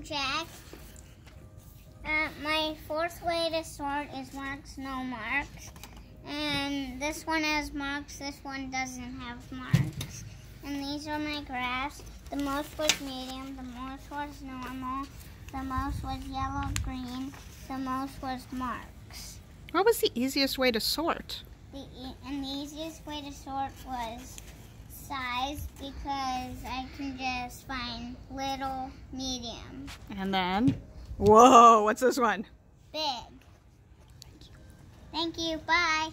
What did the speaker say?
I'm Jack. Uh, my fourth way to sort is marks, no marks. And this one has marks, this one doesn't have marks. And these are my graphs. The most was medium, the most was normal, the most was yellow green, the most was marks. What was the easiest way to sort? The e and the easiest way to sort was size because I can just find little, medium, And then, whoa, what's this one? big. Thank you. Bye.